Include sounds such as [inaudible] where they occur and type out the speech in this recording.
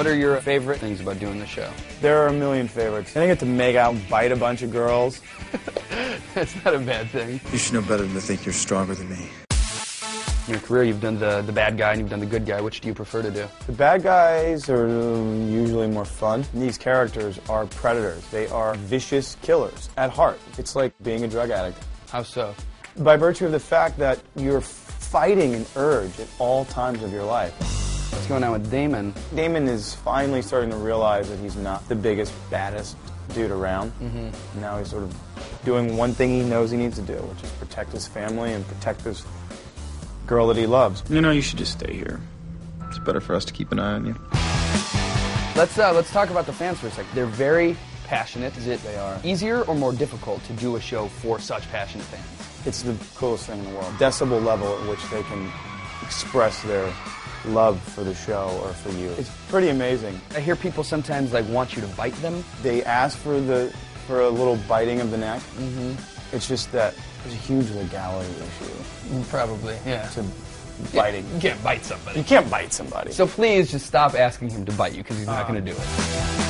What are your favorite things about doing the show? There are a million favorites. I get to make out and bite a bunch of girls. [laughs] That's not a bad thing. You should know better than to think you're stronger than me. In your career, you've done the, the bad guy and you've done the good guy. Which do you prefer to do? The bad guys are usually more fun. These characters are predators. They are vicious killers at heart. It's like being a drug addict. How so? By virtue of the fact that you're fighting an urge at all times of your life. What's going on with Damon? Damon is finally starting to realize that he's not the biggest, baddest dude around. Mm-hmm. Now he's sort of doing one thing he knows he needs to do, which is protect his family and protect this girl that he loves. You know, you should just stay here. It's better for us to keep an eye on you. Let's uh, let's talk about the fans for a second. They're very passionate. Is it They are. easier or more difficult to do a show for such passionate fans? It's the coolest thing in the world. Decibel level at which they can express their love for the show or for you. It's pretty amazing. I hear people sometimes like want you to bite them. They ask for the for a little biting of the neck. Mm-hmm. It's just that there's a huge legality issue Probably, yeah. to biting. You can't bite somebody. You can't bite somebody. So please just stop asking him to bite you because he's not going to do it.